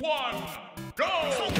one, go!